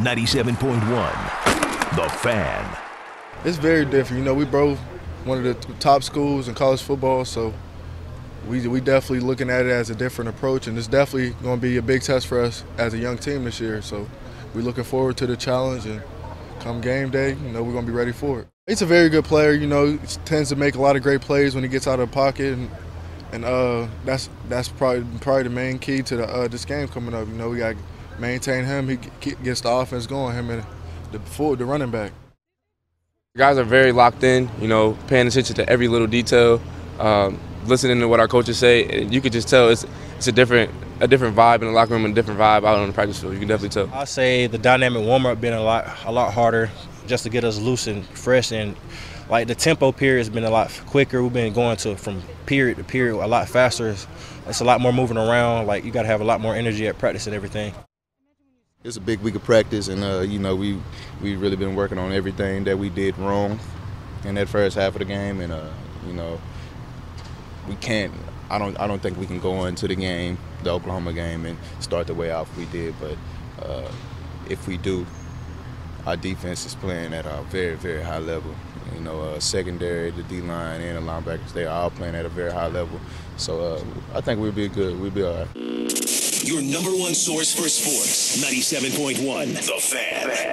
97.1 The Fan. It's very different. You know, we both one of the top schools in college football, so we we definitely looking at it as a different approach, and it's definitely going to be a big test for us as a young team this year. So we're looking forward to the challenge, and come game day, you know, we're going to be ready for it. He's a very good player. You know, he tends to make a lot of great plays when he gets out of the pocket, and and uh, that's that's probably probably the main key to the, uh, this game coming up. You know, we got maintain him. He gets the offense going. Him and the forward, the running back. Guys are very locked in. You know, paying attention to every little detail, um, listening to what our coaches say. And you could just tell it's it's a different a different vibe in the locker room and a different vibe out on the practice field. You can definitely tell. I say the dynamic warm up been a lot a lot harder just to get us loose and fresh and like the tempo period has been a lot quicker. We've been going to from period to period a lot faster. It's a lot more moving around. Like you got to have a lot more energy at practice and everything. It's a big week of practice, and uh, you know we we really been working on everything that we did wrong in that first half of the game, and uh, you know we can't. I don't. I don't think we can go into the game, the Oklahoma game, and start the way off we did. But uh, if we do, our defense is playing at a very, very high level. You know, uh, secondary, the D line, and the linebackers, they are all playing at a very high level. So uh, I think we'll be good. We'll be all right. Your number one source for sports, 97.1 The Fan.